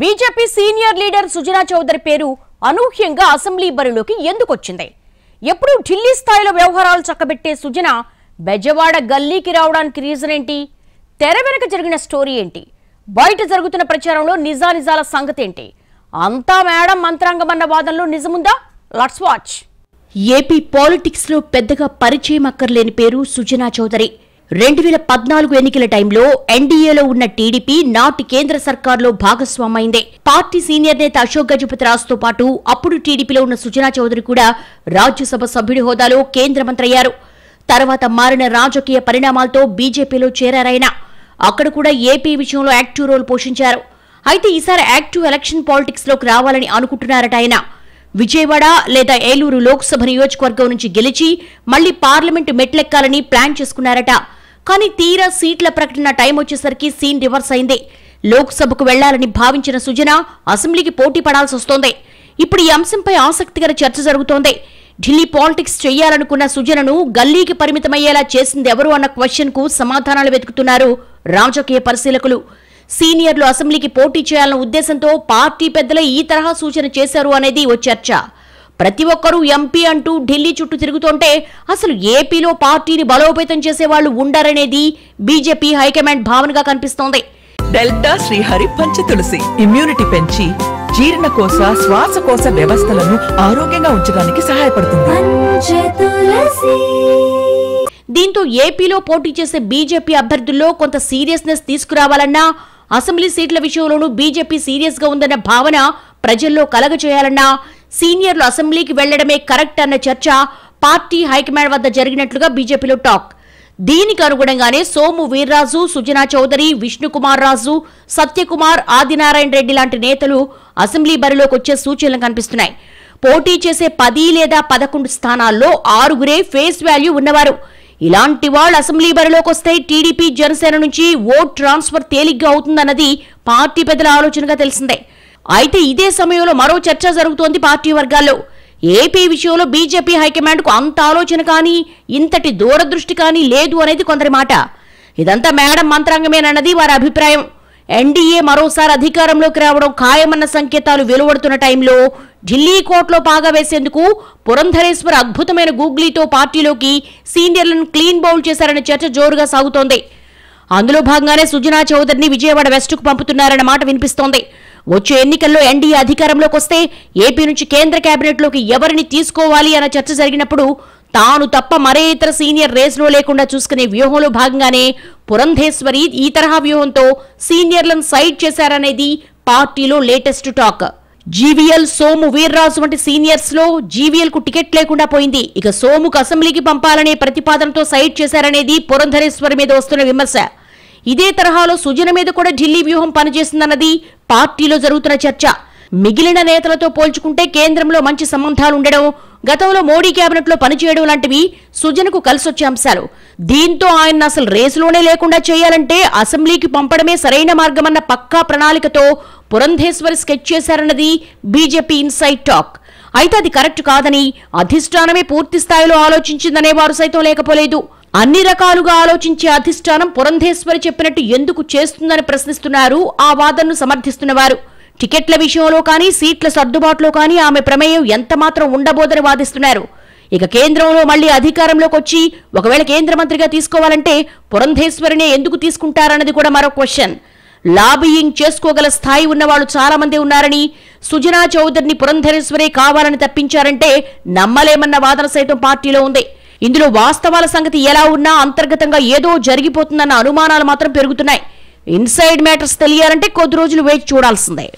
BJP senior leader Sujana Chowdary పేరు అనూహ్యంగా assembly బరిలోకి ఎందుకొచ్చింది? ఎప్పుడు ఢిల్లీ స్థాయిలో వ్యవహారాలు చక్కబెట్టే సుజన బెజవాడ గల్లీకి రావడానికి రీజన్ ఏంటి? తెర వెనక జరిగిన స్టోరీ ఏంటి? బయట జరుగుతున్న ప్రచారంలో నిజానిజాల సంగతి ఏంటి? అంతా మేడం మంత్రాంగం అన్న వాదనలో నిజముందా? లట్స్ వాచ్ ఏపీ పాలిటిక్స్లో పెద్దగా పరిచయం అక్కర్లేని పేరు సుజనా చౌదరి. రెండు వేల పద్నాలుగు ఎన్నికల టైంలో ఎన్డీఏలో ఉన్న టీడీపీ నాటి కేంద్ర సర్కార్లో భాగస్వామైందే. పార్టీ సీనియర్ నేత అశోక్ గజపతి రాజుతో పాటు అప్పుడు టీడీపీలో ఉన్న సుజనా చౌదరి కూడా రాజ్యసభ సభ్యుడి హోదాలో కేంద్ర మంత్రి అయ్యారు తర్వాత మారిన రాజకీయ పరిణామాలతో బీజేపీలో చేరారాయన అక్కడ కూడా ఏపీ విషయంలో యాక్టివ్ రోల్ పోషించారు. అయితే ఈసారి యాక్టివ్ ఎలక్షన్ పాలిటిక్స్లోకి రావాలని అనుకుంటున్నారట ఆయన. విజయవాడ లేదా ఏలూరు లోక్సభ నియోజకవర్గం నుంచి గెలిచి మళ్ళీ పార్లమెంటు మెట్లెక్కాలని ప్లాన్ చేసుకున్నారట. కానీ తీరా సీట్ల ప్రకటన టైం వచ్చేసరికి సీన్ రివర్స్ అయింది. లోక్సభకు వెళ్ళాలని భావించిన సుజన అసెంబ్లీకి పోటీ పడాల్సి వస్తోంది. ఇప్పుడు ఈ అంశంపై ఆసక్తికర చర్చ జరుగుతోంది. ఢిల్లీ పాలిటిక్స్ చేయాలనుకున్న సుజనను గల్లీకి పరిమితమయ్యేలా చేసింది ఎవరు అన్న క్వశ్చన్కు సమాధానాలు వెతుకుతున్నారు రాజకీయ పరిశీలకులు. సీనియర్లు అసెంబ్లీకి పోటీ చేయాలన్న ఉద్దేశంతో పార్టీ పెద్దలే ఈ తరహా సూచన చేశారు అనేది ఓ చర్చ. ప్రతి ఒక్కరూ ఎంపీ అంటూ ఢిల్లీ చుట్టూ తిరుగుతుంటే అసలు ఏపీలో పార్టీని బలోపేతం చేసేవాళ్ళు ఉండరనేది బీజేపీ హైకమాండ్ భావనగా కనిపిస్తోంది. డెల్టా శ్రీహరి పంచ తులసి ఇమ్యూనిటీ పెంచి జీర్ణకోశ శ్వాసకోశ వ్యవస్థలను ఆరోగ్యంగా ఉంచడానికి సహాయపడుతుంది. పంచతులసి దీంతో ఏపీలో పోటీ చేసే బీజేపీ అభ్యర్థుల్లో కొంత సీరియస్నెస్ తీసుకురావాలన్నా అసెంబ్లీ సీట్ల విషయంలోనూ బీజేపీ సీరియస్గా ఉందన్న భావన ప్రజల్లో కలగజేయాలన్నా సీనియర్లు అసెంబ్లీకి వెళ్ళడమే కరెక్ట్ అన్న చర్చ పార్టీ హైకమాండ్ వద్ద జరిగినట్లుగా బీజేపీలో టాక్. దీనికి అనుగుణంగానే సోము వీర్రాజు సుజనా చౌదరి విష్ణుకుమార్ రాజు సత్యకుమార్ ఆదినారాయణ రెడ్డి లాంటి నేతలు అసెంబ్లీ బరిలోకి వచ్చే సూచనలు కనిపిస్తున్నాయి. పోటీ చేసే పది లేదా పదకొండు స్థానాల్లో ఆరుగురే ఫేస్ వాల్యూ ఉన్నవారు. ఇలాంటి వాళ్ళు అసెంబ్లీ బరిలోకి వస్తే టీడీపీ జనసేన నుంచి ఓట్ ట్రాన్స్ఫర్ తేలిగ్గా అవుతుందన్నది పార్టీ పెద్దల ఆలోచనగా తెలిసిందే. అయితే ఇదే సమయంలో మరో చర్చ జరుగుతోంది పార్టీ వర్గాల్లో. ఏపీ విషయంలో బీజేపీ హైకమాండ్కు అంత ఆలోచన కానీ ఇంతటి దూరదృష్టి కానీ లేదు అనేది కొందరి మాట. ఇదంతా మేడం మంత్రాంగమేనన్నది వారి అభిప్రాయం. ఎన్డీఏ మరోసారి అధికారంలోకి రావడం ఖాయమన్న సంకేతాలు వెలువడుతున్న టైంలో ఢిల్లీ కోర్టులో పాగా వేసేందుకు పురంధరేశ్వర్ అద్భుతమైన గూగ్లీతో పార్టీలోకి సీనియర్లను క్లీన్ బౌల్ చేశారన్న చర్చ జోరుగా సాగుతోంది. అందులో భాగంగానే సుజనా చౌదరిని విజయవాడ వెస్ట్కు పంపుతున్నారన్న మాట వినిపిస్తోంది. వచ్చే ఎన్నికల్లో ఎన్డీఏ అధికారంలోకి వస్తే ఏపీ నుంచి కేంద్ర కేబినెట్లోకి ఎవరిని తీసుకోవాలి అన్న చర్చ జరిగినప్పుడు తాను తప్ప మరే ఇతర సీనియర్ రేస్లో లేకుండా చూసుకునే వ్యూహంలో భాగంగానే పురంధేశ్వరి ఈ తరహా వ్యూహంతో సీనియర్లను సైడ్ చేశారనేది పార్టీలో latest talk. GVL Somu Veerraju వంటి సీనియర్స్లో జీవీఎల్కు టికెట్ లేకుండా పోయింది. ఇక సోముకు అసెంబ్లీకి పంపాలనే ప్రతిపాదనతో సైడ్ చేశారనేది పురంధరేశ్వరి మీద వస్తున్న విమర్శ. ఇదే తరహాలో సుజన మీద కూడా ఢిల్లీ వ్యూహం పనిచేస్తుందన్నది పార్టీలో జరుగుతున్న చర్చ. మిగిలిన నేతలతో పోల్చుకుంటే కేంద్రంలో మంచి సంబంధాలు ఉండడం గతంలో మోడీ కేబినెట్లో పనిచేయడం లాంటివి సుజనకు కలిసొచ్చే అంశాలు. దీంతో ఆయన అసలు రేసులోనే లేకుండా చేయాలంటే అసెంబ్లీకి పంపడమే సరైన మార్గమన్న పక్కా ప్రణాళికతో పురంధేశ్వరి స్కెచ్ చేశారన్నది బీజేపీ ఇన్సైడ్ టాక్. అయితే అది కరెక్ట్ కాదని అధిష్టానమే పూర్తి స్థాయిలో ఆలోచించిందనే వారు సైతం లేకపోలేదు. అన్ని రకాలుగా ఆలోచించే అధిష్టానం పురంధేశ్వరి చెప్పినట్టు ఎందుకు చేస్తుందని ప్రశ్నిస్తున్నారు. ఆ వాదనను సమర్థిస్తున్నవారు టికెట్ల విషయంలో కానీ సీట్ల సర్దుబాటులో కానీ ఆమె ప్రమేయం ఎంతమాత్రం ఉండబోదని వాదిస్తున్నారు. ఇక కేంద్రంలో మళ్ళీ అధికారంలోకి వచ్చి ఒకవేళ కేంద్ర మంత్రిగా తీసుకోవాలంటే పురంధేశ్వరినే ఎందుకు తీసుకుంటారన్నది కూడా మరో క్వశ్చన్. లాబియింగ్ చేసుకోగల స్థాయి ఉన్నవాళ్ళు చాలా మంది ఉన్నారని సుజనా చౌదరిని పురంధరేశ్వరే కావాలని తప్పించారంటే నమ్మలేమన్న వాదన సైతం పార్టీలో ఉంది. ఇందులో వాస్తవాల సంగతి ఎలా ఉన్నా అంతర్గతంగా ఏదో జరిగిపోతుందన్న అనుమానాలు మాత్రం పెరుగుతున్నాయి. ఇన్సైడ్ మ్యాటర్స్ తెలియాలంటే కొద్ది రోజులు వేచి చూడాల్సిందే.